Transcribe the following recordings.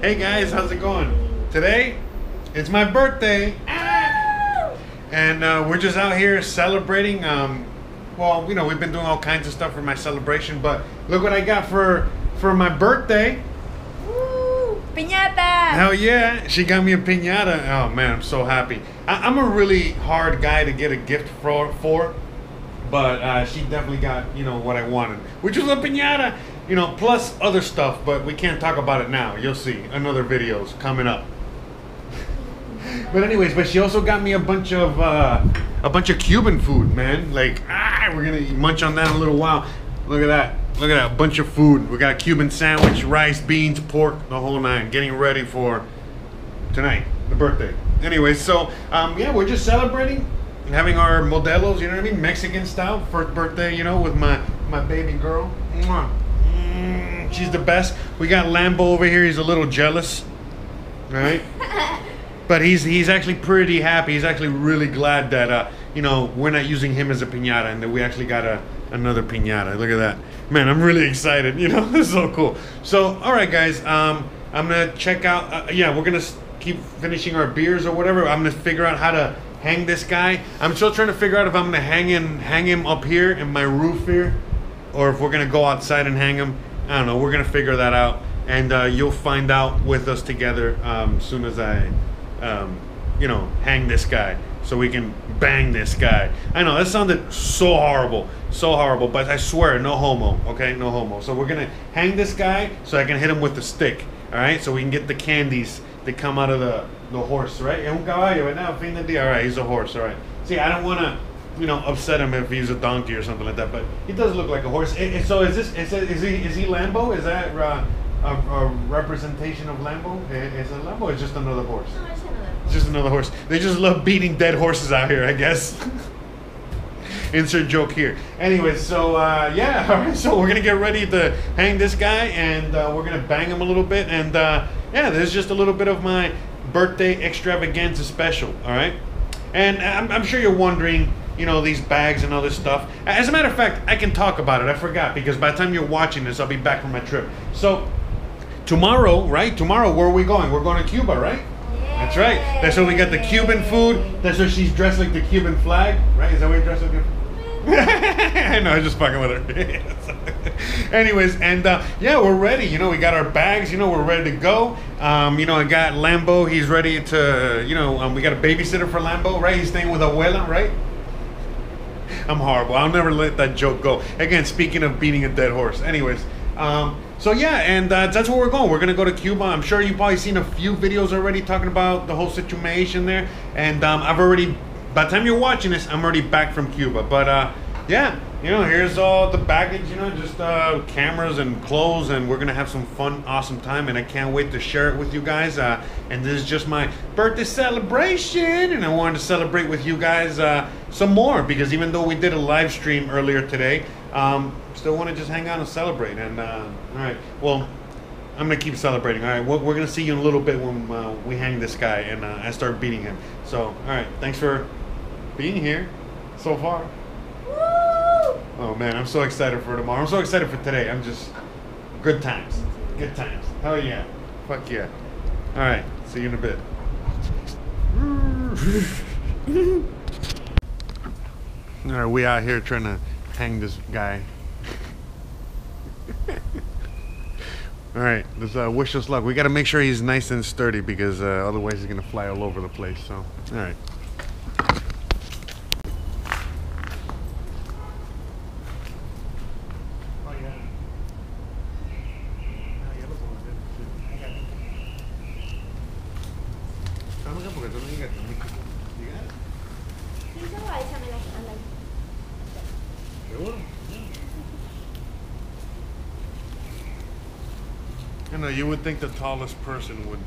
Hey guys, how's it going? Today, it's my birthday, and uh, we're just out here celebrating. Um, well, you know, we've been doing all kinds of stuff for my celebration, but look what I got for for my birthday. Woo! Piñata! Hell yeah, she got me a piñata. Oh man, I'm so happy. I, I'm a really hard guy to get a gift for, for but uh, she definitely got you know what I wanted, which was a piñata. You know, plus other stuff, but we can't talk about it now. You'll see another videos coming up. but anyways, but she also got me a bunch of uh, a bunch of Cuban food, man. Like ah, we're gonna munch on that in a little while. Look at that. Look at that. A bunch of food. We got a Cuban sandwich, rice, beans, pork, the whole nine. Getting ready for tonight, the birthday. Anyway, so um, yeah, we're just celebrating, having our modelos. You know what I mean, Mexican style. First birthday, you know, with my my baby girl. Mwah. Mm, she's the best. We got Lambo over here. He's a little jealous, right? but he's he's actually pretty happy. He's actually really glad that uh, you know we're not using him as a piñata and that we actually got a another piñata. Look at that, man! I'm really excited. You know, this is so cool. So, all right, guys. Um, I'm gonna check out. Uh, yeah, we're gonna keep finishing our beers or whatever. I'm gonna figure out how to hang this guy. I'm still trying to figure out if I'm gonna hang him hang him up here in my roof here, or if we're gonna go outside and hang him. I don't know. We're gonna figure that out, and uh, you'll find out with us together um, soon as I, um, you know, hang this guy so we can bang this guy. I know that sounded so horrible, so horrible, but I swear, no homo. Okay, no homo. So we're gonna hang this guy so I can hit him with the stick. All right, so we can get the candies that come out of the the horse, right? Es un caballo, right now. Fin del día. All right, he's a horse. All right. See, I don't wanna you know, upset him if he's a donkey or something like that. But he does look like a horse. I- I- so is this is, it, is he is he Lambo? Is that uh, a, a representation of Lambo? Eh, is it Lambo? Or is just another horse? No, it's another. It's just another horse. They just love beating dead horses out here, I guess. Insert joke here. Anyway, so uh, yeah, all right. So we're gonna get ready to hang this guy, and uh, we're gonna bang him a little bit, and uh, yeah, this is just a little bit of my birthday extravaganza special. All right, and I'm, I'm sure you're wondering, you know, these bags and other stuff. As a matter of fact, I can talk about it. I forgot because by the time you're watching this, I'll be back from my trip. So tomorrow, right? Tomorrow, where are we going? We're going to Cuba, right? That's right. That's why we got the Cuban food. That's why she's dressed like the Cuban flag, right? Is that why you're dressed like? the- I know, I was just fucking with her. Anyways, and uh, yeah, we're ready. You know, we got our bags. You know, we're ready to go. Um, you know, I got Lambo. He's ready to. You know, um, we got a babysitter for Lambo, right? He's staying with Abuela, right? I'm horrible. I'll never let that joke go. Again, speaking of beating a dead horse. Anyways, um, so yeah, and uh, that's where we're going. We're gonna go to Cuba. I'm sure you've probably seen a few videos already talking about the whole situation there. And um, I've already, by the time you're watching this, I'm already back from Cuba. But uh, yeah, you know, here's all the baggage. You know, just uh, cameras and clothes, and we're gonna have some fun, awesome time. And I can't wait to share it with you guys. Uh, and this is just my birthday celebration, and I wanted to celebrate with you guys uh, some more because even though we did a live stream earlier today, um, still want to just hang out and celebrate. And uh, all right, well. I'm gonna keep celebrating. All right, we're, we're gonna see you in a little bit when uh, we hang this guy and uh, I start beating him. So, all right, thanks for being here so far. Woo! Oh man, I'm so excited for tomorrow. I'm so excited for today. I'm just good times, good times. Hell yeah, fuck yeah. All right, see you in a bit. All right, we out here trying to hang this guy. All right, let's uh, wish us luck. We got to make sure he's nice and sturdy because uh, otherwise he's gonna fly all over the place. So, all right. Sí, se va, échamela a la- You know, you would think the tallest person would.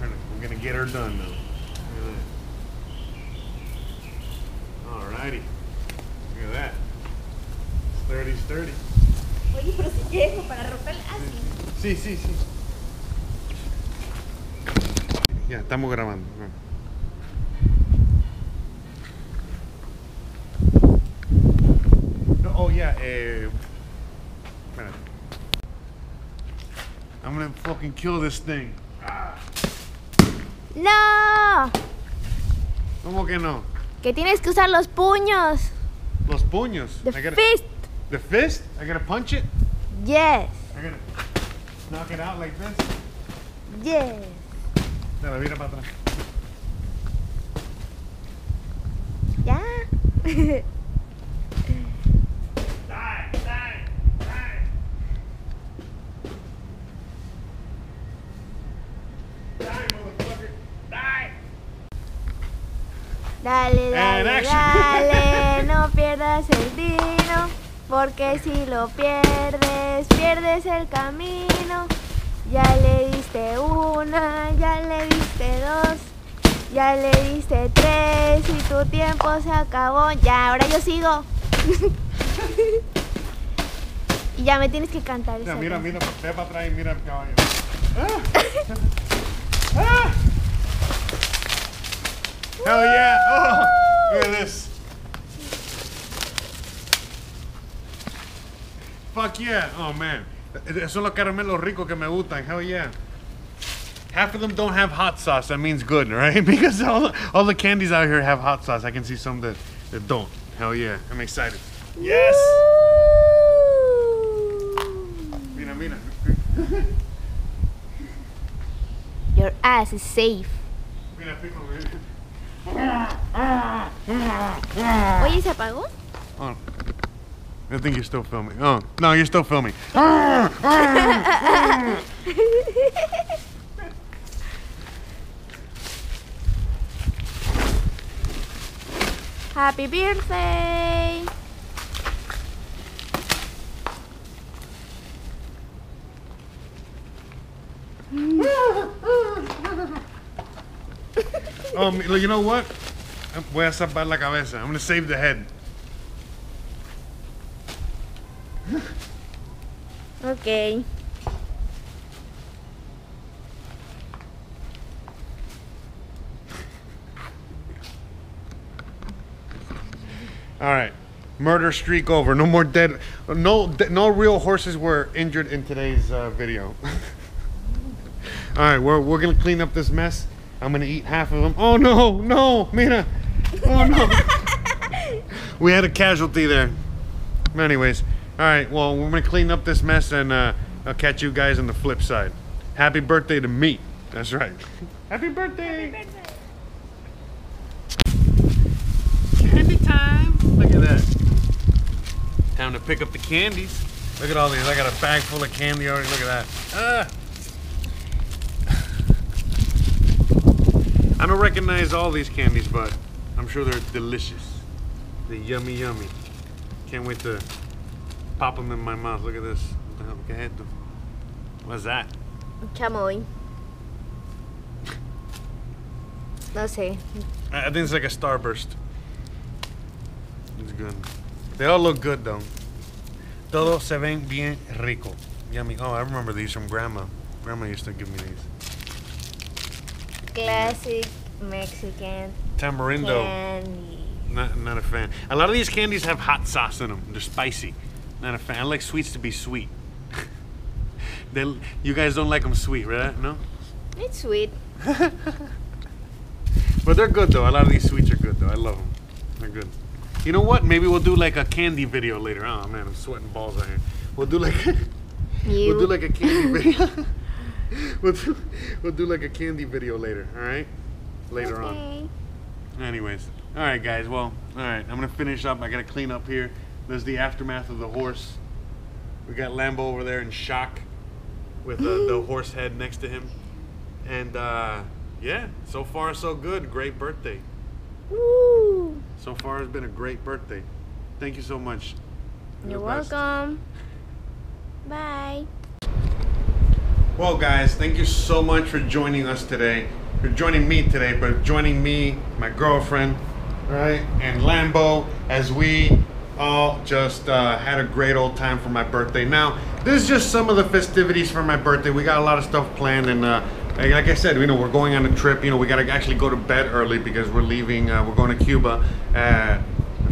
We're gonna get her done now. Look at that. Alrighty. Look at that. Sturdy, sturdy. Oye, pero si llego para romperla así. Sí, sí, sí. Ya, estamos grabando. No, oh, yeah. Eh, Espérate. I'm gonna fucking kill this thing. ¡No! ¿Cómo que no? Que tienes que usar los puños. Los puños. The I gotta, fist. The fist? I gotta punch it? Yes. I gotta knock it out like this? Yes. Dale, vira para atrás. ¿Ya? Die, die, die. Die, motherfucker. Die. Dale, dale, dale, no pierdas el tino, porque si lo pierdes, pierdes el camino. Ya le diste una, ya le diste dos, ya le diste tres y tu tiempo se acabó. Ya, ahora yo sigo. y ya me tienes que cantar Mira, mira, mira, ve para atrás y mira el caballo. Ah. Ah. Hell yeah! Oh, look at this. Fuck yeah! Oh man, esos son los caramelos ricos que me gustan. Hell yeah! Half of them don't have hot sauce. That means good, right? Because all, all the candies out here have hot sauce. I can see some that, that don't. Hell yeah! I'm excited. Yes! Mira, mira. Your ass is safe. Mira, pico, mira. Oye, ¿se apagó? Oh. I think you're still filming. Oh, no, you're still filming. Happy birthday! Um, you know what? Voy a zapar la cabeza. I'm gonna save the head. Ok. All right. Murder streak over. No more dead. No, no real horses were injured in today's uh, video. All right, we're we're gonna clean up this mess. I'm gonna eat half of them. Oh no, no, Mina. Oh no. we had a casualty there. Anyways, all right. Well, we're gonna clean up this mess, and uh, I'll catch you guys on the flip side. Happy birthday to me. That's right. Happy birthday. Candy time. Look at that. Time to pick up the candies. Look at all these. I got a bag full of candy already. Look at that. Ah. I don't recognize all these candies, but I'm sure they're delicious. They're yummy, yummy. Can't wait to pop them in my mouth. Look at this. What the hell? ¿Qué es esto? What's that? Chamoy. No sé. I I think it's like a starburst. It's good. They all look good though. Todos se ven bien rico. Yummy. Oh, I remember these from grandma. Grandma used to give me these. Classic Mexican Tamarindo. candy. Not, not a fan. A lot of these candies have hot sauce in them. They're spicy. Not a fan. I like sweets to be sweet. they, you guys don't like them sweet, right? No? It's sweet. But they're good though. A lot of these sweets are good though. I love them. They're good. You know what? Maybe we'll do like a candy video later. Oh man, I'm sweating balls out here. We'll do like we'll do like a candy video. we'll do we'll do like a candy video later. All right? Later on. Okay. Anyways, all right, guys. Well, all right. I'm gonna finish up. I gotta clean up here. There's the aftermath of the horse. We got Lambo over there in shock with uh, the horse head next to him, and uh, yeah, so far so good. Great birthday. Woo. So far, it's been a great birthday. Thank you so much. You're the best. welcome. Bye. Well, guys, thank you so much for joining us today. For joining me today, but joining me, my girlfriend, right, and Lambo as we all just uh, had a great old time for my birthday. Now, this is just some of the festivities for my birthday. We got a lot of stuff planned, and uh, like I said, you know, we're going on a trip. You know, we got to actually go to bed early because we're leaving. Uh, we're going to Cuba at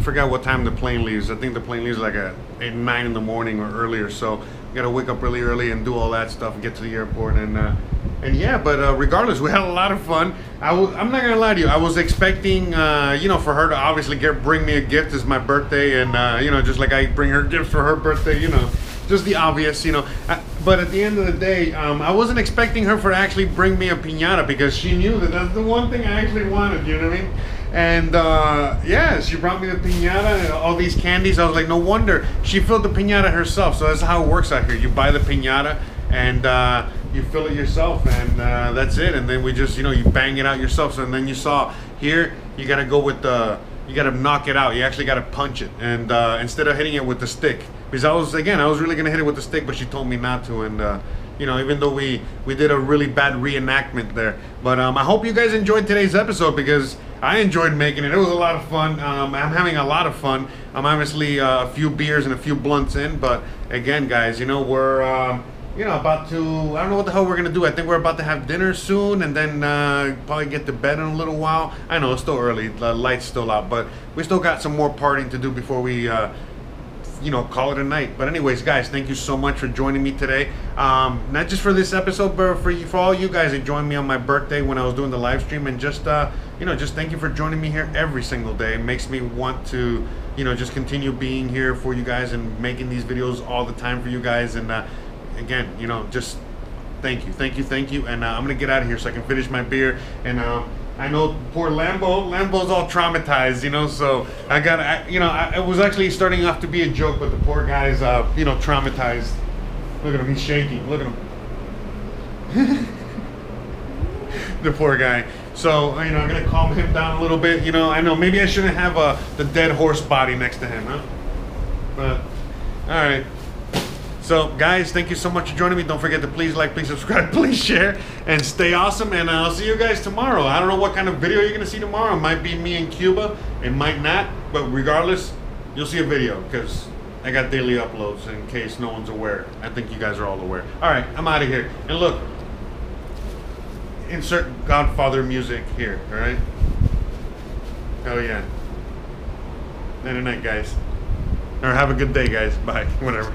forgot what time the plane leaves. I think the plane leaves like at, at nine in the morning or earlier. So we gotta wake up really early and do all that stuff and get to the airport and uh, and yeah. But uh, regardless, we had a lot of fun. I w- I'm not gonna lie to you. I was expecting, uh, you know, for her to obviously get bring me a gift. It's my birthday, and uh, you know, just like I bring her gifts for her birthday, you know, just the obvious, you know. I, but at the end of the day, um, I wasn't expecting her for actually bring me a pinata because she knew that that's the one thing I actually wanted. You know what I mean? And uh, yeah, she brought me the pinata and all these candies. I was like, no wonder she filled the pinata herself. So that's how it works out here. You buy the pinata and uh, you fill it yourself, and uh, that's it. And then we just, you know, you bang it out yourself. So and then you saw here, you got to go with the, you got to knock it out. You actually got to punch it, and uh, instead of hitting it with the stick, because I was again, I was really gonna hit it with the stick, but she told me not to, and. Uh, you know, even though we we did a really bad reenactment there, but um, I hope you guys enjoyed today's episode because I enjoyed making it. It was a lot of fun. Um, I'm having a lot of fun. I'm obviously uh, a few beers and a few blunts in, but again, guys, you know we're uh, you know about to. I don't know what the hell we're gonna do. I think we're about to have dinner soon, and then uh, probably get to bed in a little while. I know it's still early. The light's still out, but we still got some more partying to do before we. Uh, you know, call it a night. But anyways, guys, thank you so much for joining me today. Um, not just for this episode, but for you, for all you guys that joined me on my birthday when I was doing the live stream, and just uh, you know, just thank you for joining me here every single day. It makes me want to, you know, just continue being here for you guys and making these videos all the time for you guys. And uh, again, you know, just thank you, thank you, thank you. And uh, I'm gonna get out of here so I can finish my beer and. Uh, I know poor Lambo. Lambo's all traumatized, you know. So I got, I, you know, I, it was actually starting off to be a joke, but the poor guy's, uh, you know, traumatized. Look at him, he's shaking. Look at him. the poor guy. So you know, I'm gonna calm him down a little bit. You know, I know maybe I shouldn't have uh, the dead horse body next to him, huh? But all right. So, guys, thank you so much for joining me. Don't forget to please like, please subscribe, please share, and stay awesome. And I'll see you guys tomorrow. I don't know what kind of video you're going to see tomorrow. It might be me in Cuba, it might not. But regardless, you'll see a video because I got daily uploads in case no one's aware. I think you guys are all aware. All right, I'm out of here. And look, insert Godfather music here, all right? Hell yeah. Night night, guys. Or have a good day, guys. Bye. Whatever.